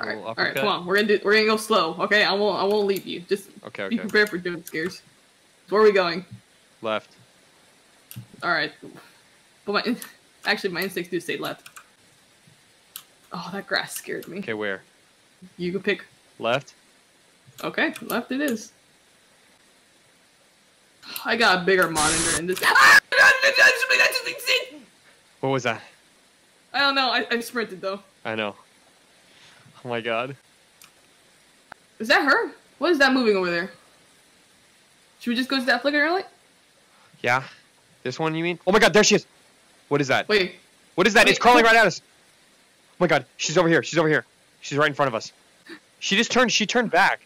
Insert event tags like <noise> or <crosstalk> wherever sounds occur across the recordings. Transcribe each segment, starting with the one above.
All right, all right, come on. We're gonna do. We're gonna go slow. Okay, I won't. I won't leave you. Just Okay, be prepared for jump scares. Where are we going? Left. All right. But my actually my instincts do say left. Oh, that grass scared me. Okay, where? You can pick. Left. Okay, left it is. I got a bigger monitor in this. Ah! What was that? I don't know. I, I sprinted though. I know. Oh my god. Is that her? What is that moving over there? Should we just go to that flickering light? Yeah. This one you mean? Oh my god, there she is. What is that? Wait. What is that? wait, it's crawling right at us. Oh my god, she's over here. She's over here. She's right in front of us. She just turned. She turned back.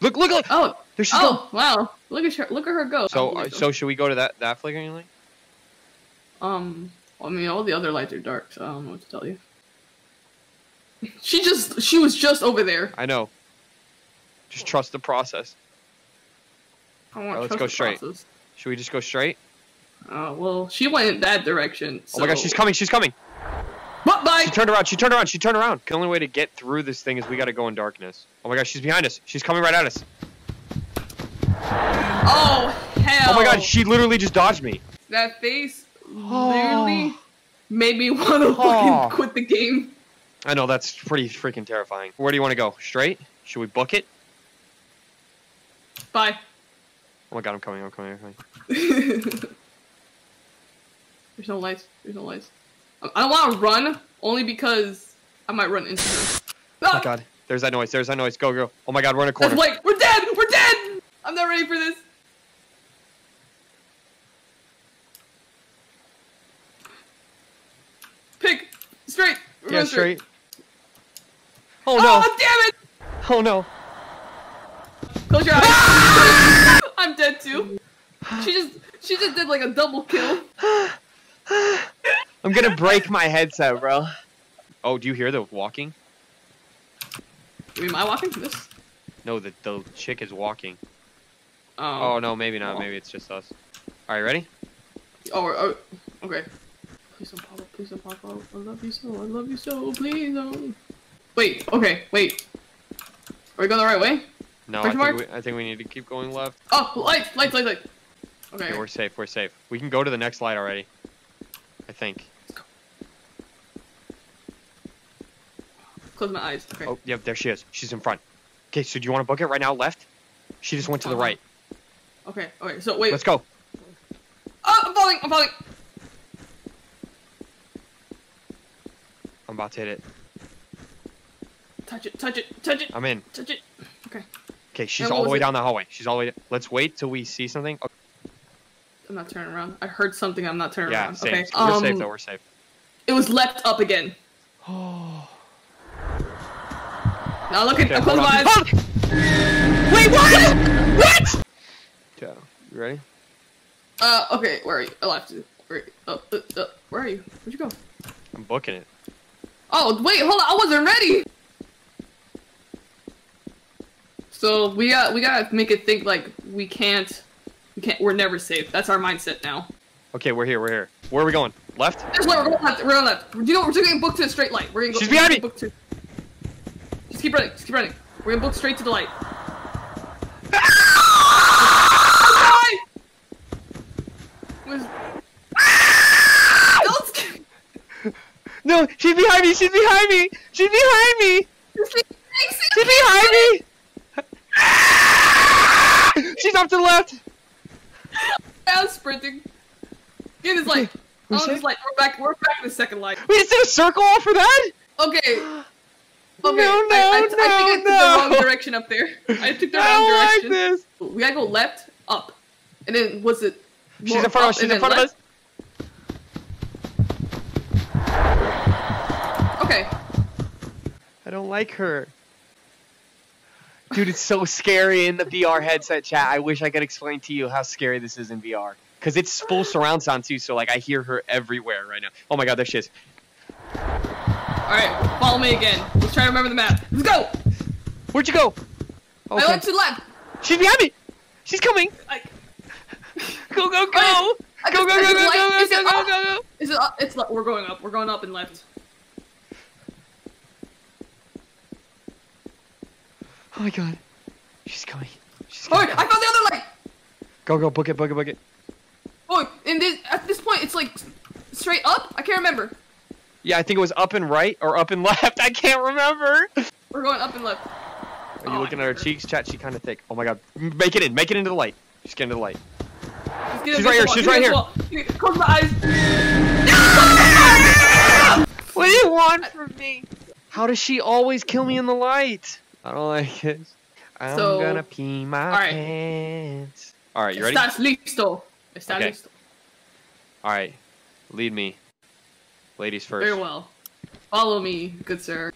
Look! Look! Look! Oh. There she's going. Oh. Wow. Look at her. Look at her go. So, Oh, uh, so should we go to that that flickering light? Um. I mean, all the other lights are dark, so I don't know what to tell you. She just. She was just over there. I know. Just trust the process. I want Alright, let's go straight. process. Should we just go straight? Uh, well, she went in that direction. So... Oh my god, she's coming! She's coming! But bye. She turned around! She turned around! She turned around! The only way to get through this thing is we gotta go in darkness. Oh my god, she's behind us! She's coming right at us! Oh hell! Oh my god, she literally just dodged me! that face <sighs> literally made me want to Oh. fucking quit the game. I know that's pretty freaking terrifying. Where do you want to go? Straight? Should we book it? Bye. Oh my god, I'm coming! I'm coming! I'm coming! <laughs> There's no lights. There's no lights. I I don't want to run only because I might run into her. Oh Ah! my god, there's that noise! There's that noise! Go, go! Oh my god, we're in a That's corner! Blake. We're dead. We're dead. I'm not ready for this. Pick straight. We're Yeah, going straight. Oh no! Oh, no! damn it! Oh no! Close your eyes. <laughs> I'm dead too. She just she just did like a double kill. I'm gonna break my headset, bro. Oh, do you hear the walking? Wait, am I walking this? No, the the chick is walking. Oh. Oh no, maybe not. Oh. Maybe it's just us. All right, ready? Oh, oh, okay. Please don't pop up. Please don't pop up. I love you so. I love you so. Please don't. Wait. Okay. Wait. Are we going the right way? No, I think we, I think we need to keep going left. Oh, lights, lights, lights, lights. Okay. Okay, we're safe. We're safe. We can go to the next light already. I think. Close my eyes. Okay. Oh, yep, there she is. She's in front. Okay, so do you want to book it right now? Left? She just went to the Uh-huh. right. Okay. Okay. So wait. Let's go. Oh, I'm falling. I'm falling. I'm about to hit it. Touch it. Touch it. Touch it. I'm in. Touch it. Okay. Okay, she's all the way it? down the hallway. She's all the way. Let's wait till we see something. Okay, I'm not turning around. I heard something. I'm not turning yeah, around. safe. Okay. We're um, safe though. We're safe. It was left up again. Oh. <gasps> Now look at. Okay, I close my eyes. Wait, what? What? Yeah. You ready? Uh. Okay. Where are you? I left. Where? Uh, uh, uh, where are you? Where'd you go? I'm booking it. Oh wait, hold on. I wasn't ready. So we got we gotta make it think like we can't, we can't. We're never safe. That's our mindset now. Okay, we're here. We're here. Where are we going? Left? This way, we're going left. We're going left. We're, doing, we're getting booked to a straight light. We're gonna go. She's behind me! book To, just keep running. Just keep running. We're gonna book straight to the light. <laughs> Was- skip- ah! No, she's behind me. She's behind me. She's behind me. She's behind me. <laughs> She's off to the left. I was sprinting. Get his light. <laughs> We Oh, safe? his light. We're back. We're back in the second light. We just did a circle off for that. Okay. <gasps> Okay. No, I, no, I, I think I took no, the wrong direction up there. I took the <laughs> I wrong don't like direction. this. We gotta go left, up, and then was it? She's in front of us. She's in front of us. Okay. I don't like her. Dude, it's so scary in the VR headset chat. I wish I could explain to you how scary this is in VR. Because it's full surround sound too, so like I hear her everywhere right now. Oh my god, there she is. All right. Follow me again. Let's try to remember the map. Let's go. Where'd you go? I went to the left. She's behind me! She's coming! I, <laughs> Go, go, go! Go, go, go, go, go, go, is it go, go, up? go, go! Is it up? It's we're going up. We're going up and left. Oh my god. She's coming. She's Oh. I found the other light. Go, go, book it, book it, book it. Oh, and this at this point it's like straight up. I can't remember. Yeah, I think it was up and right or up and <laughs> left. I can't remember. We're going up and left. Are you Oh, looking at her cheeks? Chat, she kind of thick. Oh my god. Make it in. Make it into the light. Just get into the light. She's right here, she's right wall. Close my eyes. <laughs> What do you want from me? How does she always kill me in the light? Oh, I don't like it. I'm So- gonna pee my alright. pants. Alright, you ready? Estás listo. Está Okay. listo. Alright. Lead me. Ladies first. Very well. Follow me, good sir.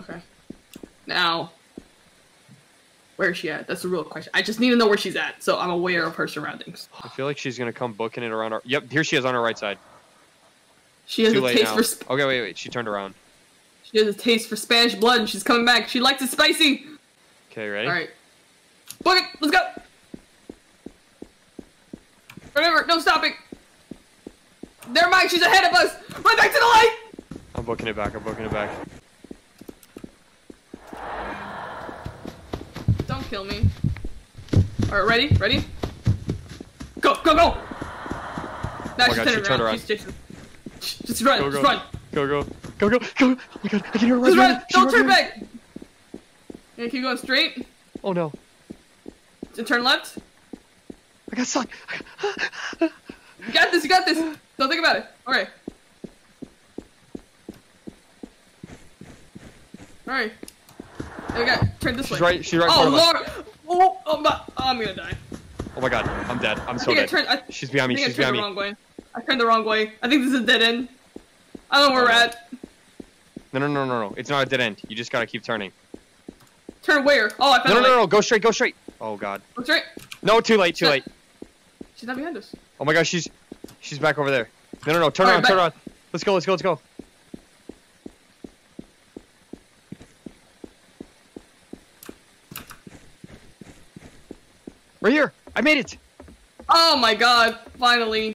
Okay. Now, where is she at? That's the real question. I just need to know where she's at, so I'm aware of her surroundings. I feel like she's gonna come booking it around our. Yep, here she is on our right side. She has Too a late taste now. for Okay, wait, wait. She turned around. She has a taste for Spanish blood, and she's coming back. She likes it spicy. Okay, ready? All right, book it. Let's go. Remember, no stopping. Never mind. She's ahead of us. Run back to the light. I'm booking it back. I'm booking it back. Don't kill me. All right, ready? Ready? Go, go, go! Now Oh she's God, turning she turned around. She's chasing. Just run, Go, just run. Go, go, go, go, go! Oh my god, I can hear her right behind run. me. Don't right turn behind me. back. Yeah, keep going straight. Oh no, And turn left. I got stuck. You got this, you got this. Don't think about it. Alright. Alright. There we go. Turn this She's way. right. She's right. Oh. Lord! Oh, oh, my, oh, I'm gonna die. Oh my god, I'm dead. I'm I so I dead. turned, I, She's behind I me. think I She's turned behind the me. wrong way. I turned the wrong way. I think this is a dead end. I don't know where we're Oh, no. at. No, no, no, no, no. It's not a dead end. You just gotta keep turning. Turn where? Oh, I found No, no, no, no. Go straight. Go straight. Oh god. Go straight. No, too late. Too Shit. late. She's not behind us. Oh my gosh, she's she's back over there. No, no, no. Turn All around. right, Turn around. Let's go. Let's go. Let's go. Right here. I made it. Oh my god, finally.